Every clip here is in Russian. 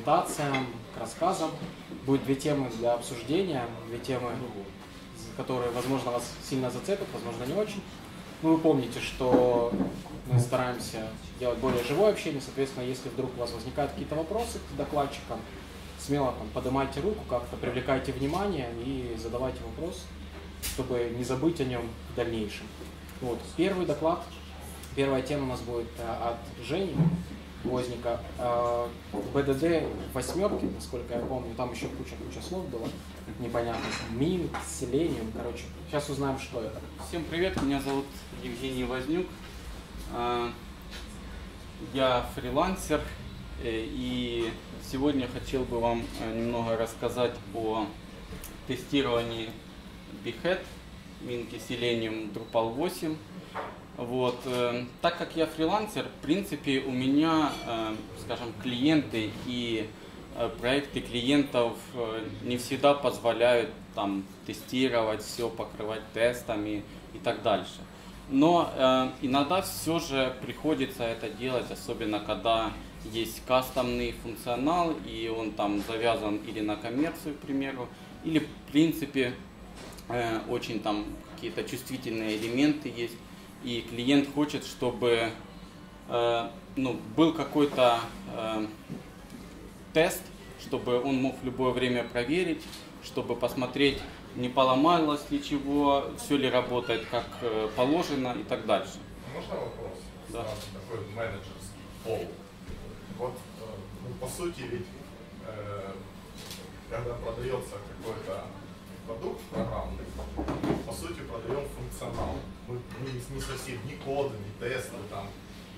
презентациям, к рассказам. Будет две темы для обсуждения, две темы, которые, возможно, вас сильно зацепят, возможно, не очень. Ну, вы помните, что мы стараемся делать более живое общение, соответственно, если вдруг у вас возникают какие-то вопросы к докладчикам, смело там, поднимайте руку, как-то привлекайте внимание и задавайте вопрос, чтобы не забыть о нем в дальнейшем. Вот. Первый доклад, первая тема у нас будет э, от Жени Возника. Э, БДД восьмерки, насколько я помню, там еще куча-куча слов было непонятных. Мин, селениум, короче. Сейчас узнаем, что это. Всем привет, меня зовут Евгений Вознюк. Э, я фрилансер, и сегодня хотел бы вам немного рассказать о тестировании Behead Минки Selenium Drupal 8. Вот. Э, так как я фрилансер, в принципе, у меня, э, скажем, клиенты и э, проекты клиентов не всегда позволяют там тестировать все, покрывать тестами и так дальше. Но э, иногда все же приходится это делать, особенно когда есть кастомный функционал, и он там завязан или на коммерцию, к примеру, или в принципе Э, очень там какие-то чувствительные элементы есть, и клиент хочет, чтобы э, ну, был какой-то э, тест, чтобы он мог в любое время проверить, чтобы посмотреть, не поломалось ли чего, все ли работает как положено и так дальше. Можно вопрос? Да. Такой менеджерский пол. Вот, ну, по сути, ведь, э, когда продается какой-то продукт программный, по сути продаем функционал. Мы, мы не совсем ни коды, ни тесты там.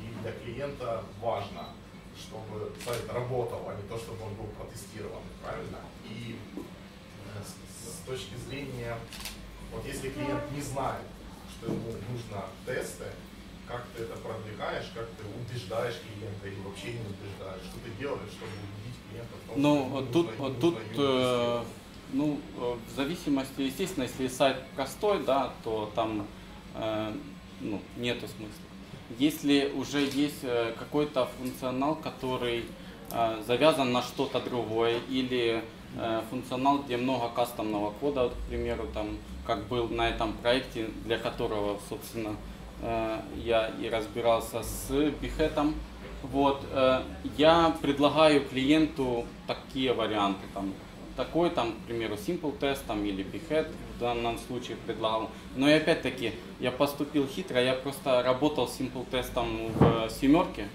И для клиента важно, чтобы сайт работал, а не то, чтобы он был протестирован, правильно? И э, с, точки зрения, вот если клиент не знает, что ему нужно тесты, как ты это продвигаешь, как ты убеждаешь клиента или вообще не убеждаешь, что ты делаешь, чтобы убедить клиента в том, ну, что вот нужно, тут, тут э, ну, э, в зависимости, естественно, если сайт простой, да, то там ну, нету смысла. Если уже есть э, какой-то функционал, который э, завязан на что-то другое, или э, функционал, где много кастомного кода, вот, к примеру, там, как был на этом проекте, для которого, собственно, э, я и разбирался с Бихетом, вот, э, я предлагаю клиенту такие варианты, там, такой, там, к примеру, Simple Test там, или Behead в данном случае предлагал. Но и опять-таки, я поступил хитро, я просто работал с Simple Testом в семерке,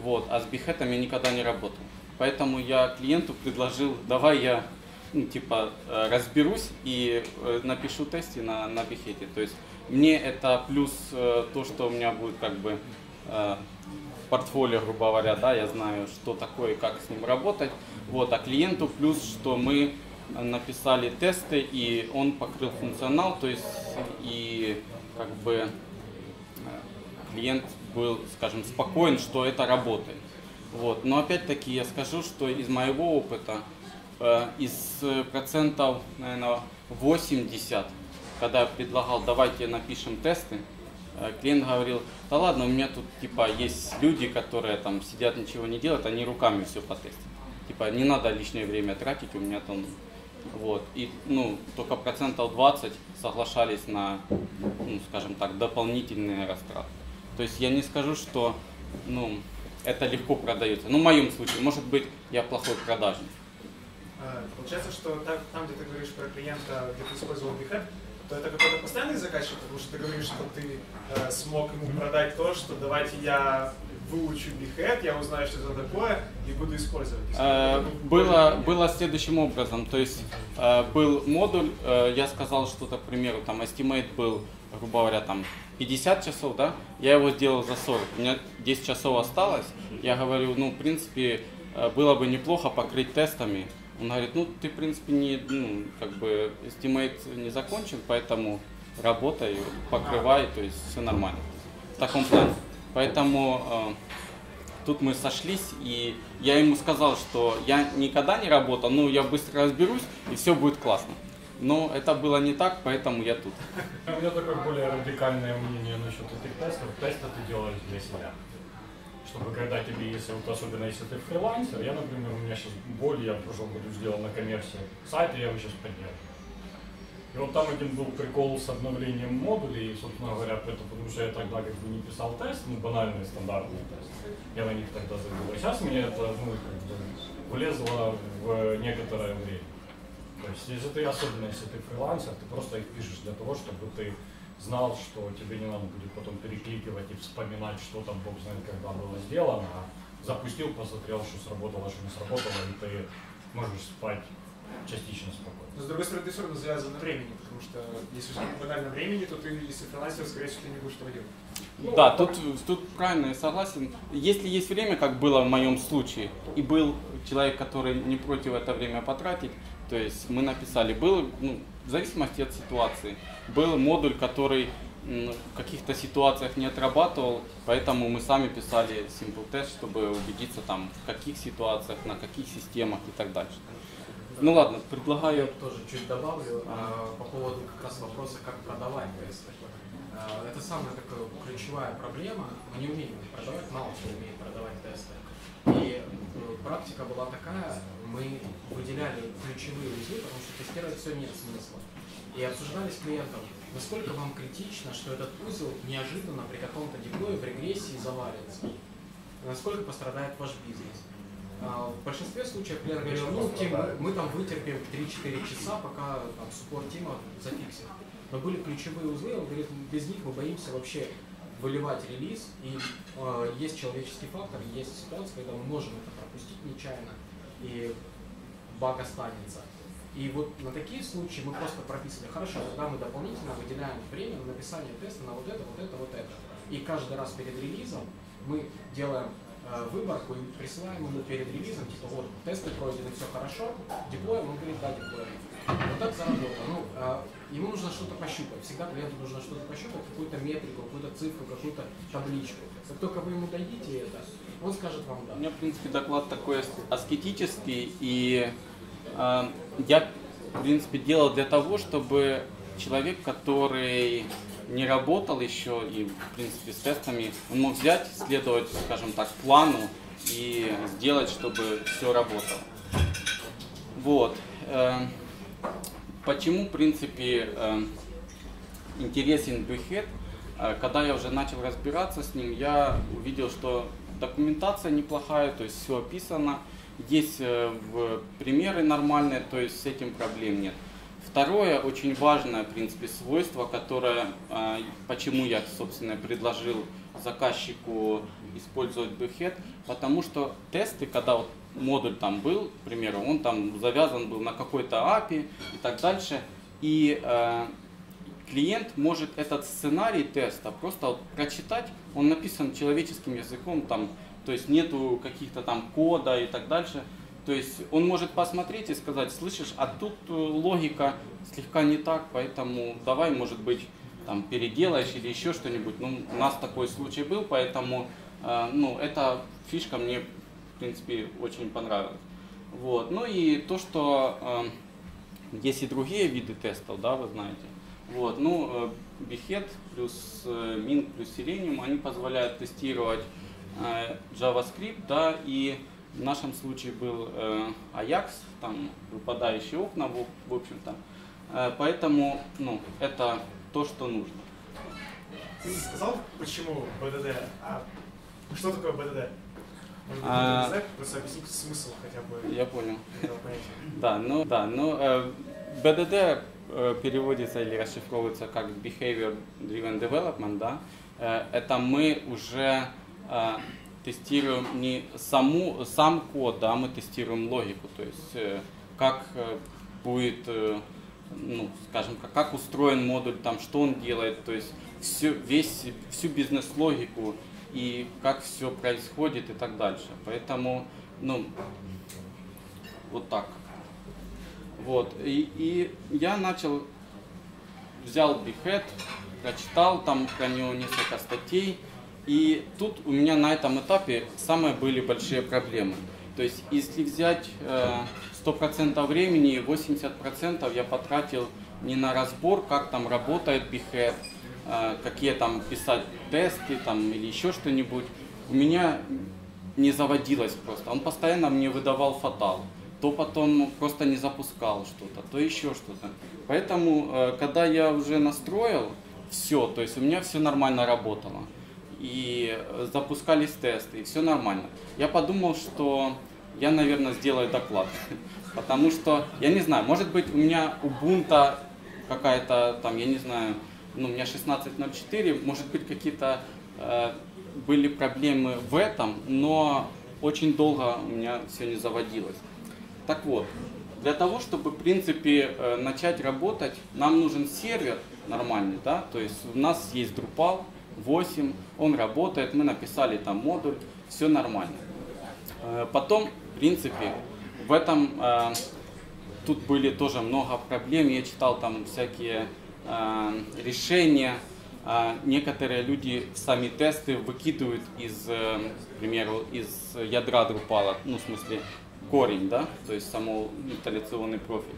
вот, а с Behead я никогда не работал. Поэтому я клиенту предложил, давай я ну, типа э, разберусь и э, напишу тесты на, на Behead. То есть мне это плюс э, то, что у меня будет как бы портфолио, грубо говоря, да, я знаю, что такое и как с ним работать. Вот, а клиенту плюс, что мы написали тесты, и он покрыл функционал, то есть и как бы э, клиент был, скажем, спокоен, что это работает. Вот. Но опять-таки я скажу, что из моего опыта, э, из процентов, наверное, 80, когда я предлагал, давайте напишем тесты, Э, клиент говорил, да ладно, у меня тут типа есть люди, которые там сидят, ничего не делают, они руками все потестят. Типа не надо лишнее время тратить, у меня там вот. И ну, только процентов 20 соглашались на, ну, скажем так, дополнительные растраты. То есть я не скажу, что ну, это легко продается. Ну, в моем случае, может быть, я плохой продажник. Э, получается, что там, где ты говоришь про клиента, где ты использовал Behead, то это какой-то постоянный заказчик, потому что ты говоришь, что ты э, смог ему продать то, что давайте я выучу Behead, я узнаю, что это такое, и буду использовать. Э, было, было следующим образом, то есть э, был модуль, э, я сказал что-то, к примеру, там estimate был, грубо говоря, там 50 часов, да, я его сделал за 40, у меня 10 часов осталось, я говорю, ну, в принципе, э, было бы неплохо покрыть тестами, он говорит, ну ты в принципе не, ну, как бы estimate не закончен, поэтому работай, покрывай, то есть все нормально. В таком плане. Поэтому э, тут мы сошлись, и я ему сказал, что я никогда не работал, но я быстро разберусь, и все будет классно. Но это было не так, поэтому я тут. У меня такое более радикальное мнение насчет этих тестов. Тесты ты делаешь для себя. Чтобы когда тебе, если вот особенно если ты фрилансер, я, например, у меня сейчас боль, я в прошлом году сделал на коммерции сайт, и я его сейчас поддерживаю. И вот там один был прикол с обновлением модулей, и, собственно говоря, это потому что я тогда как бы не писал тест, ну, банальные стандартные тесты. Я на них тогда забыл. А сейчас мне это, ну, как бы, влезло в некоторое время. То есть, если ты, особенно если ты фрилансер, ты просто их пишешь для того, чтобы ты знал, что тебе не надо будет потом перекликивать и вспоминать, что там, бог знает, когда было сделано, а запустил, посмотрел, что сработало, что не сработало, и ты можешь спать частично спокойно. Но с другой стороны, ты все равно завязан на времени, потому что если у тебя банально времени, то ты, если фрилансер, скорее всего, ты не будешь этого делать. Ну, да, тут, тут правильно, я согласен. Если есть время, как было в моем случае, и был человек, который не против это время потратить, то есть мы написали, был, ну, в зависимости от ситуации, был модуль, который в каких-то ситуациях не отрабатывал, поэтому мы сами писали simple test, чтобы убедиться там в каких ситуациях, на каких системах и так дальше. Ну ладно, предлагаю... Я тоже чуть добавлю а. по поводу как раз вопроса, как продавать тесты. А, это самая такая ключевая проблема. Мы не умеем продавать, мало кто умеет продавать тесты. И э, практика была такая, мы выделяли ключевые узлы, потому что тестировать все нет смысла. И обсуждали с клиентом, насколько вам критично, что этот узел неожиданно при каком-то деплое в регрессии завалится. Насколько пострадает ваш бизнес. А, в большинстве случаев клиент говорил, ну, Тим, мы там вытерпим 3-4 часа, пока там, суппорт Тима зафиксит. Но были ключевые узлы, он говорит, без них мы боимся вообще выливать релиз, и э, есть человеческий фактор, есть ситуация, когда мы можем это пропустить нечаянно, и баг останется. И вот на такие случаи мы просто прописывали, хорошо, тогда мы дополнительно выделяем время на написание теста на вот это, вот это, вот это. И каждый раз перед релизом мы делаем выборку и присылаем ему перед релизом, типа вот, тесты пройдены, все хорошо, диплоем, он говорит, да, диплоем. Вот так заработало. Ну, а, ему нужно что-то пощупать. Всегда клиенту нужно что-то пощупать, какую-то метрику, какую-то цифру, какую-то табличку. Как только вы ему дадите это, он скажет вам да. У меня, в принципе, доклад такой аскетический, и э, я, в принципе, делал для того, чтобы человек, который не работал еще и, в принципе, с тестами, он мог взять, следовать, скажем так, плану и сделать, чтобы все работало. Вот. Эм, почему, в принципе, эм, интересен Behead? Э, когда я уже начал разбираться с ним, я увидел, что документация неплохая, то есть все описано, есть э, примеры нормальные, то есть с этим проблем нет. Второе, очень важное, в принципе, свойство, которое, а, почему я, собственно, предложил заказчику использовать Behead, потому что тесты, когда вот модуль там был, к примеру, он там завязан был на какой-то API и так дальше, и э, клиент может этот сценарий теста просто вот прочитать, он написан человеческим языком, там, то есть нету каких-то там кода и так дальше, то есть он может посмотреть и сказать, слышишь, а тут э, логика слегка не так, поэтому давай, может быть, там переделаешь или еще что-нибудь. Ну, у нас такой случай был, поэтому э, ну, эта фишка мне, в принципе, очень понравилась. Вот. Ну и то, что э, есть и другие виды тестов, да, вы знаете. Вот. Ну, э, Behead плюс э, Min плюс Selenium, они позволяют тестировать э, JavaScript, да, и в нашем случае был э, Ajax, там выпадающие окна, в, в общем-то. Э, поэтому ну, это то, что нужно. Ты сказал, почему БДД? А что такое БДД? Может быть, а, не просто объяснить смысл хотя бы. Я понял. Да, ну да, ну э, БДД э, переводится или расшифровывается как Behavior Driven Development, да. Э, это мы уже э, тестируем не саму, сам код, да, мы тестируем логику, то есть э, как э, будет, э, ну, скажем, как, как устроен модуль, там, что он делает, то есть все, весь, всю бизнес-логику и как все происходит и так дальше. Поэтому, ну, вот так. Вот, и, и я начал, взял Behead, прочитал там про него несколько статей, и тут у меня на этом этапе самые были большие проблемы. То есть, если взять э, 100% времени, 80% я потратил не на разбор, как там работает Behead, э, какие там писать тесты там, или еще что-нибудь. У меня не заводилось просто. Он постоянно мне выдавал фатал. То потом просто не запускал что-то, то еще что-то. Поэтому, э, когда я уже настроил все, то есть у меня все нормально работало. И э, запускались тесты, и все нормально. Я подумал, что я, наверное, сделаю доклад. Потому что, я не знаю, может быть, у меня Ubuntu какая-то там, я не знаю, ну, у меня 16.04, может быть, какие-то э, были проблемы в этом, но очень долго у меня все не заводилось. Так вот, для того, чтобы, в принципе, э, начать работать, нам нужен сервер нормальный, да, то есть у нас есть Drupal 8, он работает, мы написали там модуль, все нормально. Э, потом, в принципе, в этом э, тут были тоже много проблем, я читал там всякие решения, некоторые люди сами тесты выкидывают из, к примеру, из ядра Drupal, ну, в смысле, корень, да, то есть само инсталляционный профиль.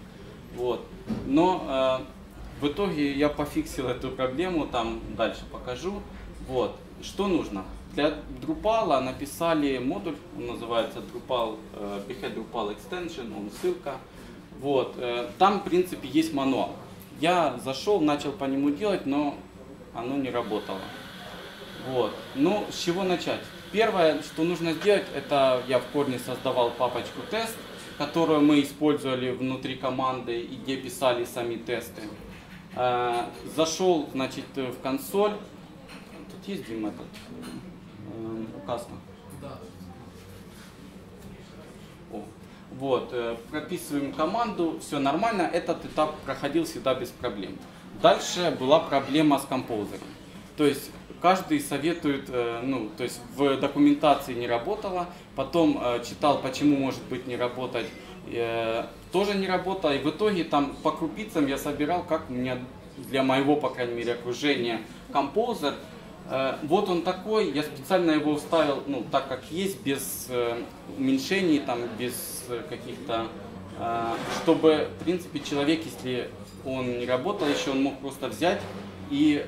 Вот. Но э, в итоге я пофиксил эту проблему, там дальше покажу. Вот. Что нужно? Для Drupal написали модуль, он называется Drupal, э, Behead Drupal Extension, он ссылка. Вот. Э, там, в принципе, есть мануал. Я зашел, начал по нему делать, но оно не работало. Вот. Ну, с чего начать? Первое, что нужно сделать, это я в корне создавал папочку тест, которую мы использовали внутри команды и где писали сами тесты. Э, зашел, значит, в консоль. Тут есть, Дима, этот э, указка? Да. Вот, э, прописываем команду, все нормально, этот этап проходил всегда без проблем. Дальше была проблема с композером. То есть каждый советует, э, ну, то есть в документации не работало, потом читал, почему может быть не работать, тоже не работало, и в итоге там по крупицам я собирал, как у меня для моего, по крайней мере, окружения композер. Вот он такой, я специально его вставил, ну, так как есть, без уменьшений, там, без каких-то, чтобы, в принципе, человек, если он не работал еще, он мог просто взять и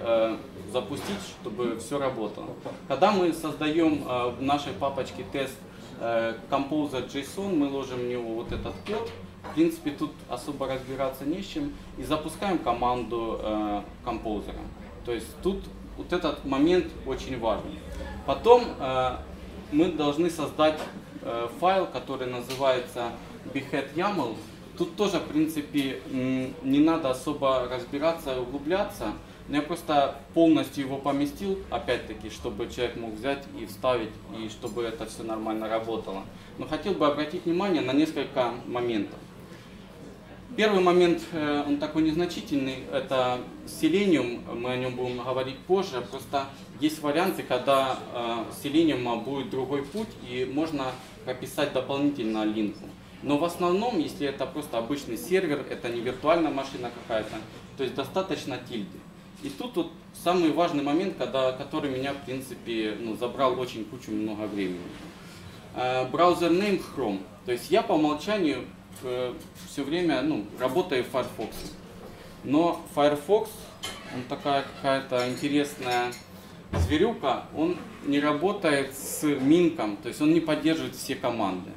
запустить, чтобы все работало. Когда мы создаем э, в нашей папочке тест э, Composer.json, мы ложим в него вот этот код. В принципе, тут особо разбираться не с чем. И запускаем команду э, Composer. То есть тут вот этот момент очень важен. Потом мы должны создать файл, который называется behead YAML. Тут тоже, в принципе, не надо особо разбираться и углубляться. Но я просто полностью его поместил, опять-таки, чтобы человек мог взять и вставить, и чтобы это все нормально работало. Но хотел бы обратить внимание на несколько моментов. Первый момент, э, он такой незначительный, это Selenium, мы о нем будем говорить позже, просто есть варианты, когда э, Selenium будет другой путь, и можно прописать дополнительно линку. Но в основном, если это просто обычный сервер, это не виртуальная машина какая-то, то есть достаточно тильды. И тут вот самый важный момент, когда, который меня, в принципе, ну, забрал очень кучу много времени. Э, браузер name Chrome. То есть я по умолчанию э, все время ну, работаю в Firefox. Но Firefox, он такая какая-то интересная зверюка, он не работает с минком, то есть он не поддерживает все команды.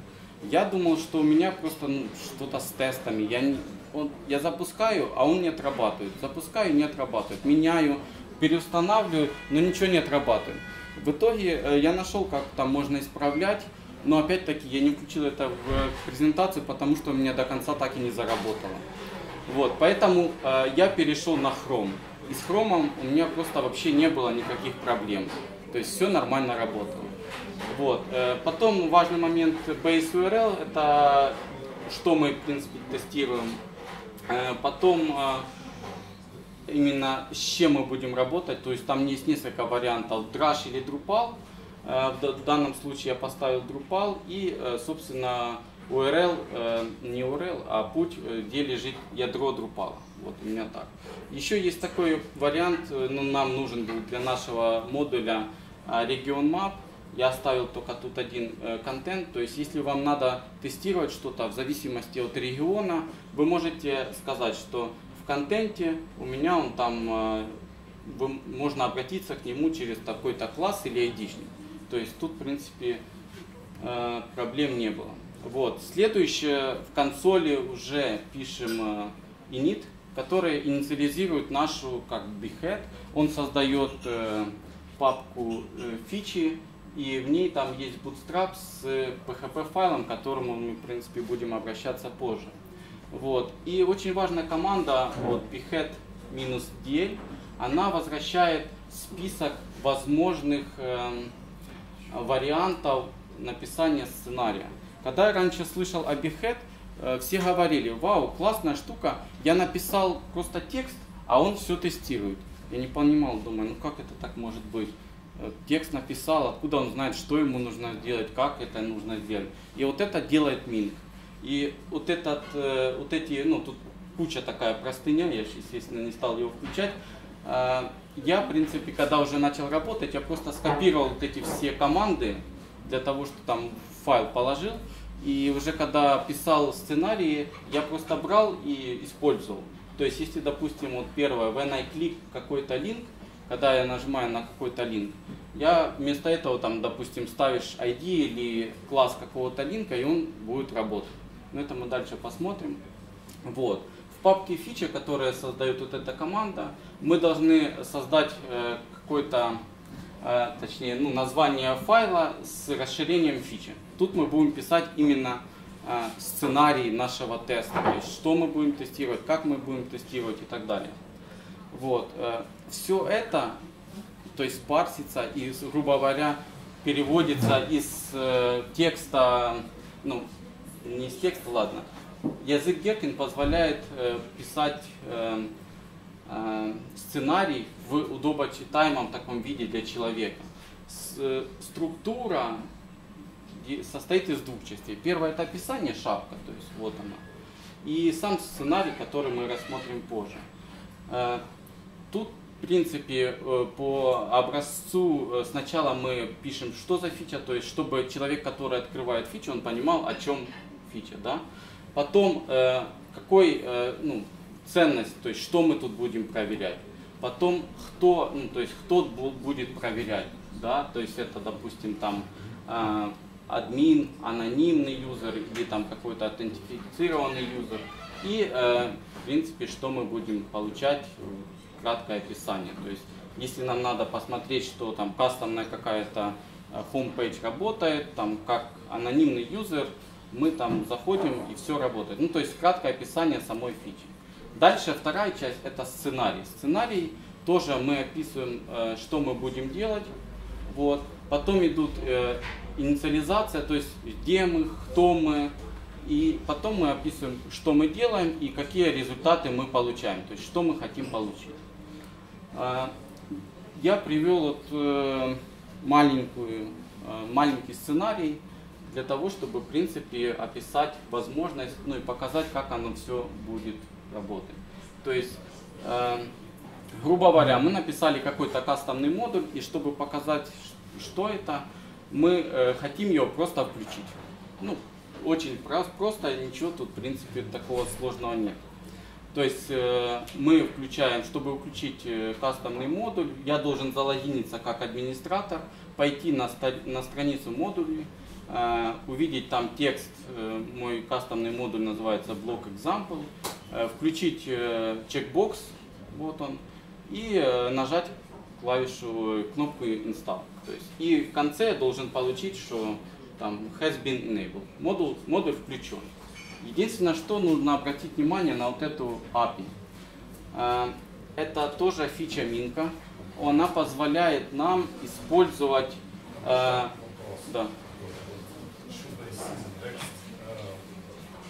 Я думал, что у меня просто ну, что-то с тестами. Я не, он, я запускаю, а он не отрабатывает. Запускаю, не отрабатывает. Меняю, переустанавливаю, но ничего не отрабатывает. В итоге э, я нашел, как там можно исправлять, но опять-таки я не включил это в презентацию, потому что у меня до конца так и не заработало. Вот, поэтому э, я перешел на Chrome. И с Chrome у меня просто вообще не было никаких проблем. То есть все нормально работало. Вот. Э, потом важный момент base URL, это что мы в принципе тестируем Э, потом э, именно с чем мы будем работать, то есть там есть несколько вариантов, Drush или Drupal. Э, в данном случае я поставил Drupal и, собственно, URL, не URL, а путь, где лежит ядро Drupal. Вот у меня так. Еще есть такой вариант, ну, нам нужен был для нашего модуля регион map. Я оставил только тут один э, контент. То есть, если вам надо тестировать что-то в зависимости от региона, вы можете сказать, что в контенте у меня он там, э, вы, можно обратиться к нему через такой-то класс или айдишник. То есть, тут, в принципе, э, проблем не было. Вот. Следующее в консоли уже пишем init, который инициализирует нашу как behead. Он создает папку фичи, и в ней там есть bootstrap с PHP файлом, к которому мы, в принципе, будем обращаться позже. Вот. И очень важная команда, вот, behead-dl, она возвращает список возможных э, вариантов написания сценария. Когда я раньше слышал о behead, э, все говорили, вау, классная штука, я написал просто текст, а он все тестирует. Я не понимал, думаю, ну как это так может быть? Э, текст написал, откуда он знает, что ему нужно сделать, как это нужно сделать. И вот это делает Минг. И вот, этот, э, вот эти, ну тут куча такая простыня, я, естественно, не стал его включать. Э, я, в принципе, когда уже начал работать, я просто скопировал вот эти все команды для того, что там файл положил. И уже когда писал сценарии, я просто брал и использовал. То есть, если, допустим, вот первое, when I click какой-то линк, когда я нажимаю на какой-то линк, я вместо этого, там, допустим, ставишь ID или класс какого-то линка, и он будет работать. Но это мы дальше посмотрим. Вот. В папке фича, которая создает вот эта команда, мы должны создать э, какой-то, э, точнее, ну, название файла с расширением фичи. Тут мы будем писать именно э, сценарий нашего теста, то есть что мы будем тестировать, как мы будем тестировать и так далее. Вот. Э, Все это, то есть парсится и, грубо говоря, переводится из э, текста, ну, не из текста, ладно. Язык Геркин позволяет э, писать э, э, сценарий в удобочитаемом таком виде для человека. С, э, структура состоит из двух частей. Первое это описание, шапка, то есть вот она. И сам сценарий, который мы рассмотрим позже. Э, Тут, в принципе, э, по образцу э, сначала мы пишем, что за фича, то есть, чтобы человек, который открывает фичу, он понимал, о чем фича, да. Потом, э, какой, ну, ценность, то есть, что мы тут будем проверять. Потом, кто, ну, то есть, кто будет проверять, да, то есть, это, допустим, там, админ, анонимный юзер или там какой-то аутентифицированный юзер. И, в принципе, что мы будем получать краткое описание. То есть, если нам надо посмотреть, что там кастомная какая-то homepage э, работает, там как анонимный юзер, мы там заходим и все работает. Ну, то есть краткое описание самой фичи. Дальше вторая часть это сценарий. Сценарий тоже мы описываем, э, что мы будем делать. Вот. Потом идут э, инициализация, то есть где мы, кто мы. И потом мы описываем, что мы делаем и какие результаты мы получаем, то есть что мы хотим получить. А, я привел вот э, маленькую, э, маленький сценарий для того, чтобы, в принципе, описать возможность, ну и показать, как оно все будет работать. То есть, э, грубо говоря, мы написали какой-то кастомный модуль, и чтобы показать, что это, мы хотим его просто включить. Ну, очень просто, ничего тут, в принципе, такого сложного нет. То есть э, мы включаем, чтобы включить э, кастомный модуль, я должен залогиниться как администратор, пойти на, на страницу модулей, э, увидеть там текст, мой кастомный модуль называется блок example, включить чекбокс, вот он, и нажать клавишу, кнопку install. То есть, и в конце я должен получить, что там has been enabled, модуль, модуль включен. Единственное, что нужно обратить внимание на вот эту API. Э, это тоже фича Минка. Она позволяет нам использовать... Э, да.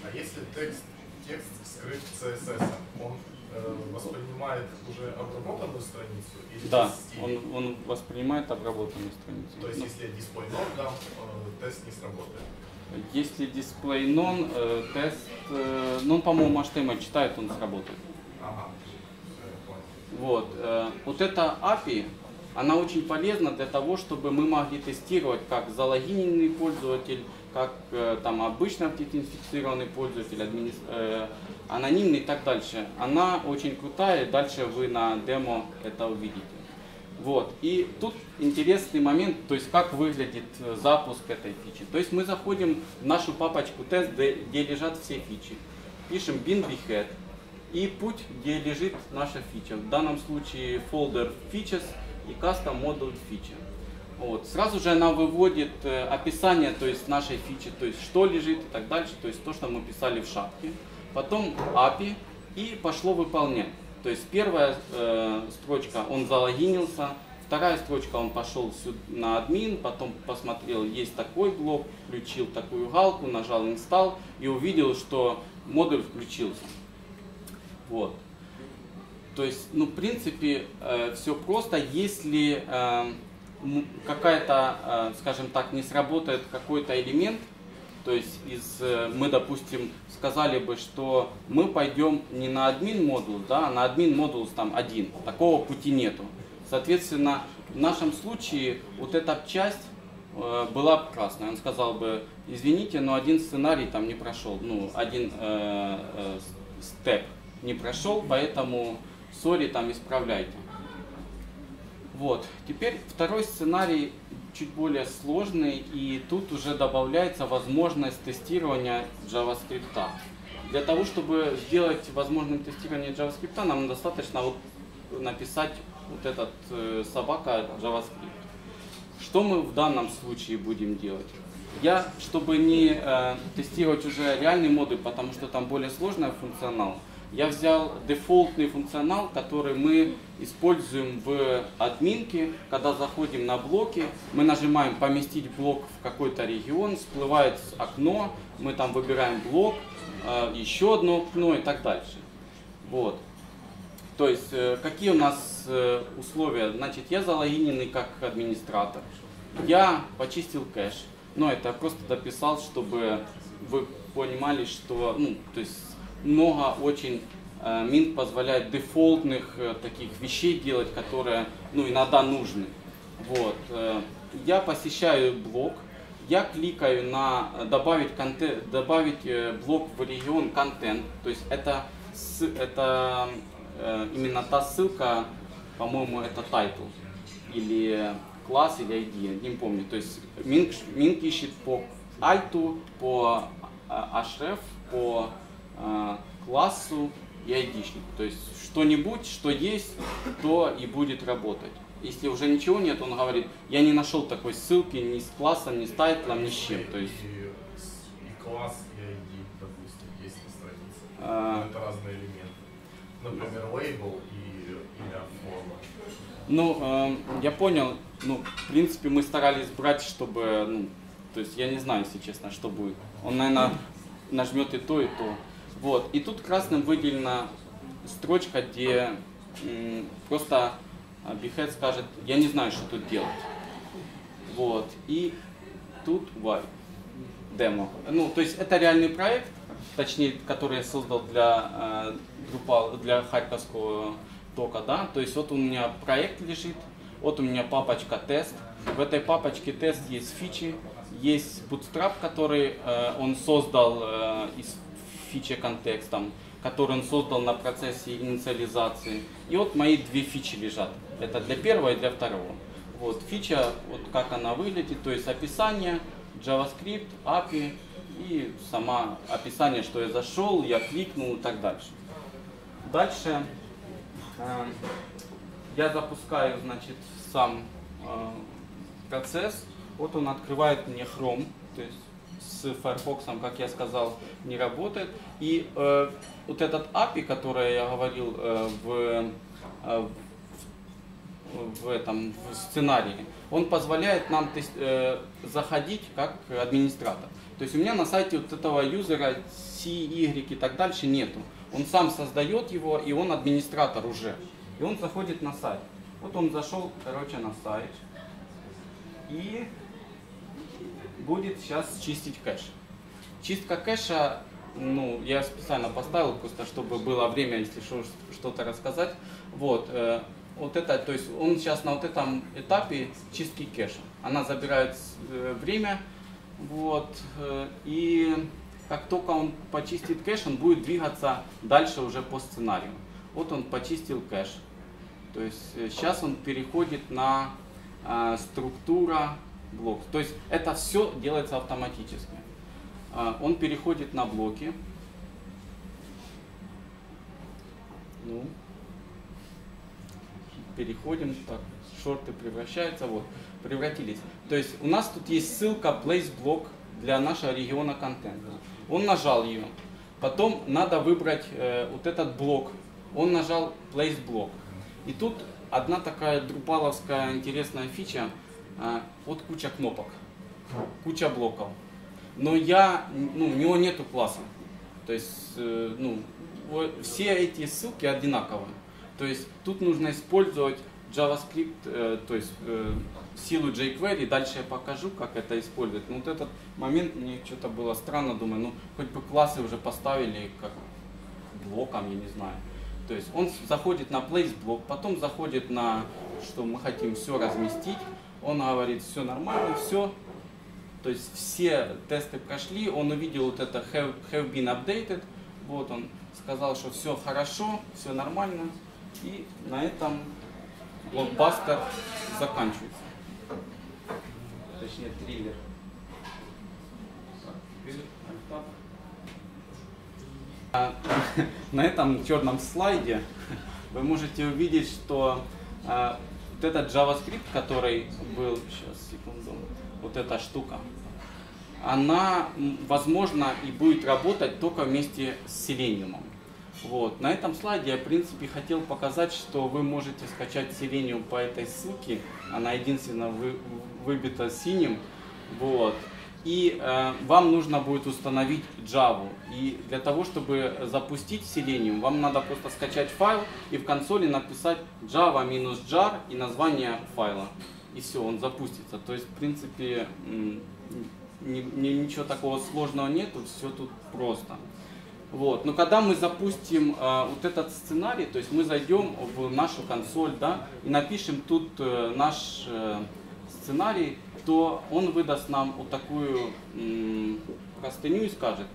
А если текст, текст скрыт CSS, он э, воспринимает уже обработанную страницу? Или да, он, он воспринимает обработанную страницу. То есть, если я node дам, тест не сработает? Если дисплей non, э, тест, э, ну, по-моему, HTML читает, он сработает. Вот, э, вот это API, она очень полезна для того, чтобы мы могли тестировать как залогиненный пользователь, как э, там обычно аутентифицированный пользователь, админи... э, анонимный и так дальше. Она очень крутая, дальше вы на демо это увидите. Вот. И тут интересный момент, то есть как выглядит э, запуск этой фичи. То есть мы заходим в нашу папочку тест, где, лежат все фичи. Пишем bin behead и путь, где лежит наша фича. В данном случае folder features и custom model feature. Вот. Сразу же она выводит э, описание то есть нашей фичи, то есть что лежит и так дальше, то есть то, что мы писали в шапке. Потом API и пошло выполнять. То есть первая э, строчка, он залогинился, вторая строчка, он пошел сюда, на админ, потом посмотрел, есть такой блок, включил такую галку, нажал install и увидел, что модуль включился. Вот. То есть, ну, в принципе, э, все просто, если э, какая-то, э, скажем так, не сработает какой-то элемент, то есть из, э, мы, допустим, сказали бы, что мы пойдем не на админ модул, да, а на админ модул там один. Такого пути нету. Соответственно, в нашем случае вот эта часть э, была бы красная. Он сказал бы, извините, но один сценарий там не прошел, ну, один э, э, степ не прошел, поэтому, сори, там исправляйте. Вот. Теперь второй сценарий чуть более сложный, и тут уже добавляется возможность тестирования JavaScript. Для того, чтобы сделать возможным тестирование JavaScript, нам достаточно вот написать вот этот э, собака JavaScript. Что мы в данном случае будем делать? Я, чтобы не э, тестировать уже реальный модуль, потому что там более сложный функционал, я взял дефолтный функционал, который мы используем в админке. Когда заходим на блоки, мы нажимаем «Поместить блок в какой-то регион», всплывает окно, мы там выбираем блок, э, еще одно окно и так дальше. Вот. То есть, э, какие у нас э, условия? Значит, я залогиненный как администратор. Я почистил кэш. Но это просто дописал, чтобы вы понимали, что, ну, то есть много очень э, Mint позволяет дефолтных э, таких вещей делать, которые ну, иногда нужны. Вот. Э, я посещаю блог, я кликаю на добавить, контент, добавить блок в регион контент, то есть это, это именно та ссылка, по-моему, это title или класс или ID, не помню. То есть Mint, Mint ищет по альту, по href, по а, классу и айдишнику. То есть что-нибудь, что есть, то и будет работать. Если уже ничего нет, он говорит, я не нашел такой ссылки ни с классом, ни с тайтлом, ни с чем. То есть... И, класс, и ID, допустим, есть на странице. А... Это разные элементы. Например, лейбл и имя форма. Ну, э, я понял. Ну, в принципе, мы старались брать, чтобы, ну, то есть я не знаю, если честно, что будет. Он, наверное, нажмет и то, и то. Вот. И тут красным выделена строчка, где просто Behead скажет, я не знаю, что тут делать. Вот. И тут why. Демо. Ну, то есть это реальный проект, точнее, который я создал для э, Drupal, для харьковского тока, да. То есть вот у меня проект лежит, вот у меня папочка тест. В этой папочке тест есть фичи, есть Bootstrap, который э, он создал э, из фича контекстом, который он создал на процессе инициализации. И вот мои две фичи лежат. Это для первого и для второго. Вот фича, вот как она выглядит, то есть описание, JavaScript, API и сама описание, что я зашел, я кликнул и так дальше. Дальше э, я запускаю, значит, сам э, процесс. Вот он открывает мне Chrome, то есть с Firefox, как я сказал, не работает. И э, вот этот API, который я говорил э, в, э, в, этом в сценарии, он позволяет нам тест, э, заходить как администратор. То есть у меня на сайте вот этого юзера C, Y и так дальше нету. Он сам создает его, и он администратор уже. И он заходит на сайт. Вот он зашел, короче, на сайт. И будет сейчас чистить кэш. Чистка кэша, ну, я специально поставил, просто чтобы было время, если что-то рассказать. Вот, э, вот это, то есть он сейчас на вот этом этапе чистки кэша. Она забирает э, время, вот, э, и как только он почистит кэш, он будет двигаться дальше уже по сценарию. Вот он почистил кэш. То есть сейчас он переходит на э, структура блок. То есть это все делается автоматически. Э, он переходит на блоки. Ну, переходим, так, шорты превращаются, вот, превратились. То есть у нас тут есть ссылка place блок для нашего региона контента. Он нажал ее. Потом надо выбрать э, вот этот блок. Он нажал place блок. И тут одна такая друпаловская интересная фича. Э, вот куча кнопок, куча блоков. Но я, ну, у него нету класса. То есть, э, ну, все эти ссылки одинаковые. То есть тут нужно использовать JavaScript, э, то есть э, силу jQuery. Дальше я покажу, как это использовать. Но вот этот момент мне что-то было странно. Думаю, ну хоть бы классы уже поставили как блоком, я не знаю. То есть он заходит на place блок, потом заходит на, что мы хотим все разместить. Он говорит, все нормально, все. То есть все тесты прошли, он увидел вот это have, have been updated. Вот он сказал, что все хорошо, все нормально. И на этом блокбастер заканчивается. Точнее, триллер. На этом черном слайде вы можете увидеть, что а, этот JavaScript, который был, сейчас, секунду, вот эта штука, она, возможно, и будет работать только вместе с Selenium. Вот. На этом слайде я, в принципе, хотел показать, что вы можете скачать Selenium по этой ссылке. Она единственно вы, выбита синим. Вот. И э, вам нужно будет установить Java. И для того, чтобы запустить Selenium, вам надо просто скачать файл и в консоли написать java-jar и название файла. И все, он запустится. То есть, в принципе, ничего такого сложного нету, все тут просто. Вот. Но когда мы запустим э, вот этот сценарий, то есть мы зайдем в нашу консоль да, и напишем тут э, наш э, сценарий, то он выдаст нам вот такую простыню и скажет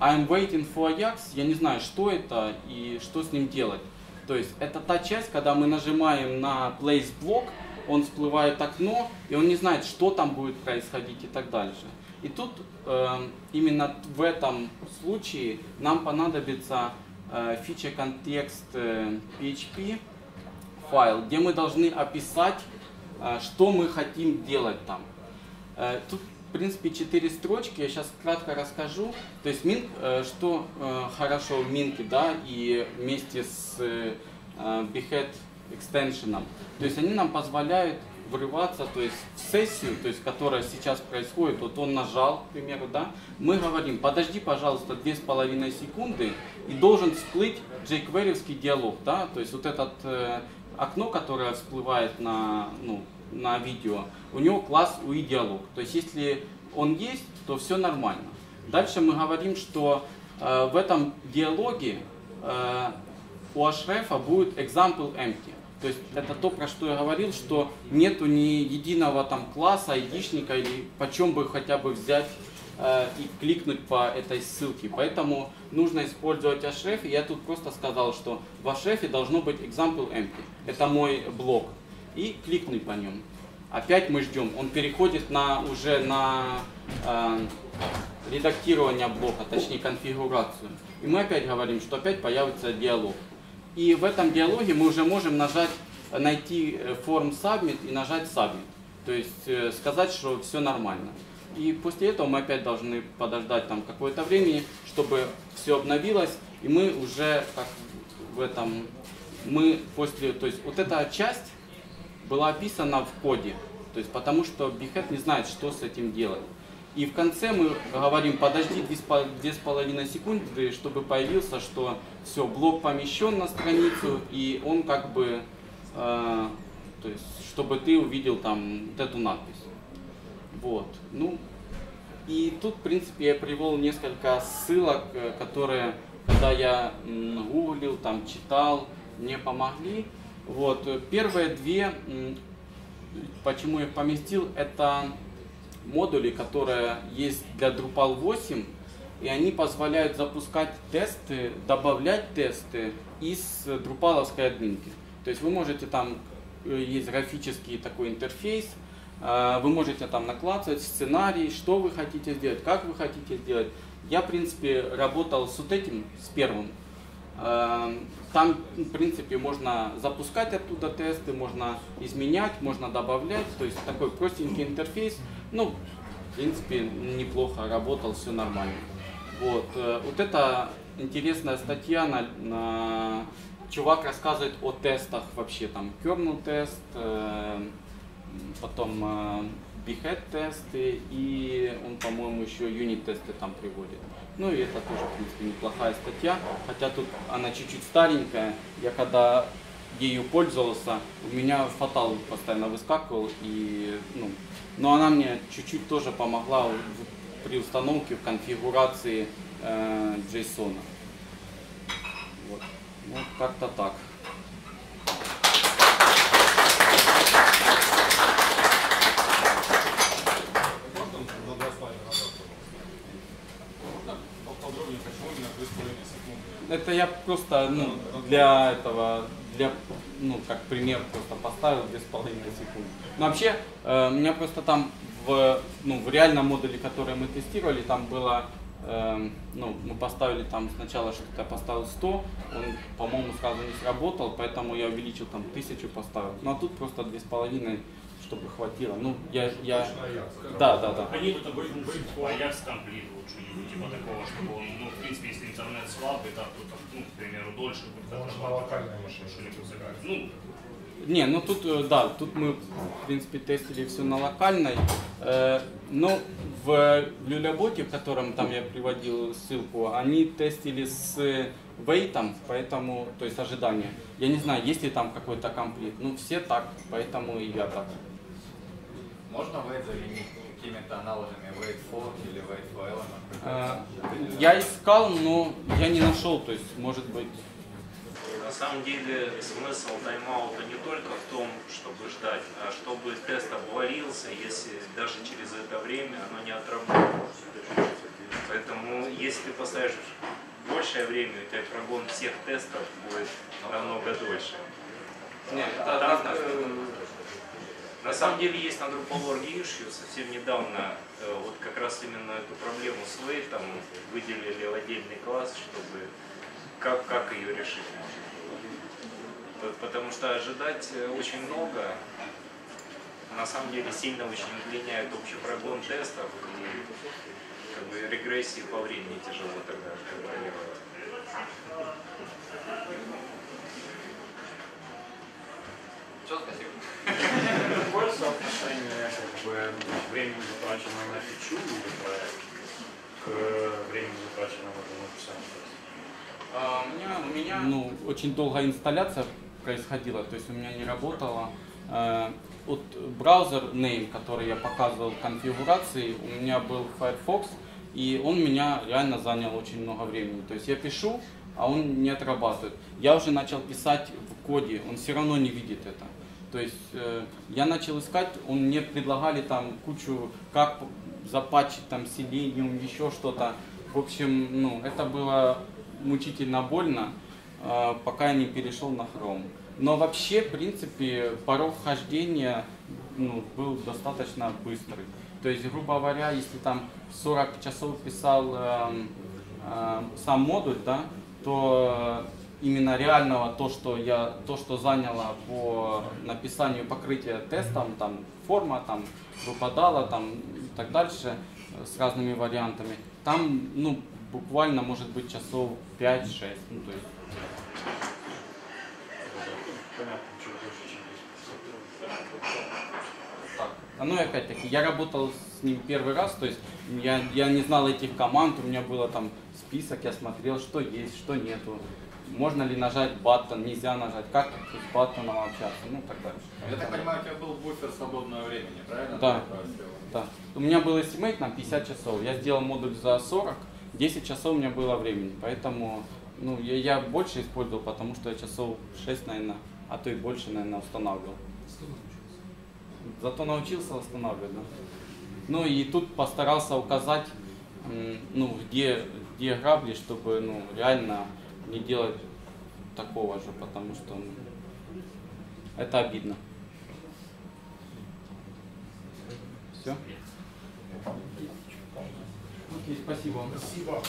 I'm waiting for Ajax, я не знаю, что это и что с ним делать. То есть это та часть, когда мы нажимаем на place блок, он всплывает окно, и он не знает, что там будет происходить и так дальше. И тут э, именно в этом случае нам понадобится э, фича контекст э, PHP файл, где мы должны описать, что мы хотим делать там. Э, тут в принципе четыре строчки, я сейчас кратко расскажу. То есть Mink, э, что э, хорошо в Минке, да, и вместе с Behead экстеншеном. То есть они нам позволяют врываться, то есть в сессию, то есть которая сейчас происходит, вот он нажал, к примеру, да, мы говорим, подожди, пожалуйста, две с половиной секунды, и должен всплыть jQuery диалог, да, то есть вот этот окно, которое всплывает на, ну, на видео, у него класс UI диалог, то есть если он есть, то все нормально. Дальше мы говорим, что э, в этом диалоге э, у href будет example empty. То есть это то, про что я говорил, что нету ни единого там класса, айдишника или почем бы хотя бы взять и кликнуть по этой ссылке. Поэтому нужно использовать href. Я тут просто сказал, что в href должно быть example empty. Это мой блок. И кликнуть по нем. Опять мы ждем. Он переходит на, уже на э, редактирование блока, точнее конфигурацию. И мы опять говорим, что опять появится диалог. И в этом диалоге мы уже можем нажать, найти э, форм submit и нажать submit. То есть э, сказать, что все нормально. И после этого мы опять должны подождать там какое-то времени, чтобы все обновилось, и мы уже как в этом, мы после, то есть вот эта часть была описана в коде, то есть потому что Behead не знает, что с этим делать. И в конце мы говорим, подожди 2,5 секунды, чтобы появился, что все, блок помещен на страницу, и он как бы, э, то есть, чтобы ты увидел там вот эту надпись. Вот, ну, и тут, в принципе, я привел несколько ссылок, э, которые, когда я гуглил, там, читал, мне помогли. Вот. Первые две, почему я их поместил, это модули, которые есть для Drupal 8, и они позволяют запускать тесты, добавлять тесты из друпаловской админки. То есть вы можете там, э, есть графический такой интерфейс, э, вы можете там накладывать сценарий, что вы хотите сделать, как вы хотите сделать. Я, в принципе, работал с вот этим, с первым. Э, там, в принципе, можно запускать оттуда тесты, можно изменять, можно добавлять. То есть такой простенький интерфейс. Ну, в принципе, неплохо работал, все нормально. Вот, э, вот это интересная статья, на, на... чувак рассказывает о тестах вообще, там, kernel тест, э, потом э, behead тесты и он, по-моему, еще юнит тесты там приводит. Ну и это тоже, в принципе, неплохая статья, хотя тут она чуть-чуть старенькая. Я когда ею пользовался, у меня фатал постоянно выскакивал, и, ну, но она мне чуть-чуть тоже помогла при установке в конфигурации э, JSON. Вот, вот как-то так. Это я просто ну, для этого, для, ну, как пример просто поставил 2,5 секунды. Но вообще, э, у меня просто там в, ну, в реальном модуле, который мы тестировали, там было, э, ну, мы поставили там сначала что-то, я поставил 100, он, по-моему, сразу не сработал, поэтому я увеличил там тысячу поставил. Ну, а тут просто две с половиной чтобы хватило. Ну, я, я... Да, да, да. Они это будет, будет Ajax комплит, что-нибудь типа такого, чтобы он, ну, в принципе, если интернет слабый, так, то, ну, к примеру, дольше будет. Машина что-нибудь загрузить. Ну, не, ну тут, э, да, тут мы, в принципе, тестили все на локальной. Э, но в люляботе, в котором там я приводил ссылку, они тестили с вейтом, поэтому, то есть ожидание. Я не знаю, есть ли там какой-то комплит. Ну, все так, поэтому и я так. Можно wait заменить какими-то аналогами wait for или wait for element? Э, я искал, но я не нашел, то есть, может быть, на самом деле смысл тайм-аута не только в том, чтобы ждать, а чтобы тест обвалился, если даже через это время оно не отработало. Поэтому если ты поставишь большее время, у тебя прогон всех тестов будет намного дольше. Нет, это Там, э, на самом деле есть Drupal.org issue, совсем недавно э, вот как раз именно эту проблему с вейтом выделили в отдельный класс, чтобы как, как ее решить можно потому что ожидать э, очень много, на самом деле сильно очень удлиняет общий прогон тестов и как бы, регрессии по времени тяжело тогда контролировать. Все, спасибо. Соотношение как бы, времени, затраченного на фичу или проект, к времени, затраченному на написание а, у меня, у меня ну, очень долгая инсталляция происходило, то есть у меня не работало. Э, вот браузер name, который я показывал в конфигурации, у меня был Firefox, и он меня реально занял очень много времени. То есть я пишу, а он не отрабатывает. Я уже начал писать в коде, он все равно не видит это. То есть э, я начал искать, он мне предлагали там кучу, как запатчить там Selenium, еще что-то. В общем, ну, это было мучительно больно. А, пока я не перешел на Chrome. Но вообще, в принципе, порог вхождения ну, был достаточно быстрый. То есть, грубо говоря, если там 40 часов писал э, э, сам модуль, да, то именно реального то, что я, то, что заняло по написанию покрытия тестом, там форма там выпадала, там и так дальше с разными вариантами, там ну буквально может быть часов 5-6, ну то есть. Ну и опять-таки, я работал с ним первый раз, то есть я, я не знал этих команд, у меня было там список, я смотрел, что есть, что нету. Можно ли нажать баттон, нельзя нажать, как с баттоном общаться, ну так дальше. Я так понимаю, у тебя был буфер свободного времени, правильно? Да, да. У меня был estimate на 50 часов, я сделал модуль за 40, 10 часов у меня было времени, поэтому ну, я, я больше использовал, потому что я часов 6, наверное, а то и больше, наверное, устанавливал. Зато научился восстанавливать, да. Ну и тут постарался указать, ну, где, где грабли, чтобы, ну, реально не делать такого же, потому что ну, это обидно. Все? Окей, спасибо вам. Спасибо.